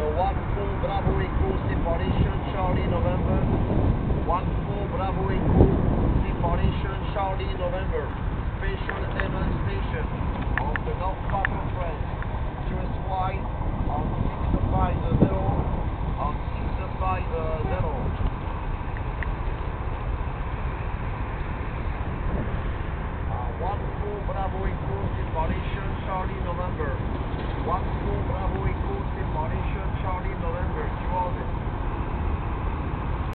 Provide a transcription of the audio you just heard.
1-4 Bravo Echo, separation Charlie November. 1-4 Bravo Echo, separation Charlie November. Special Event Station of the North part of France. Just wide on 650 on 650. Uh, 1-4 Bravo Echo.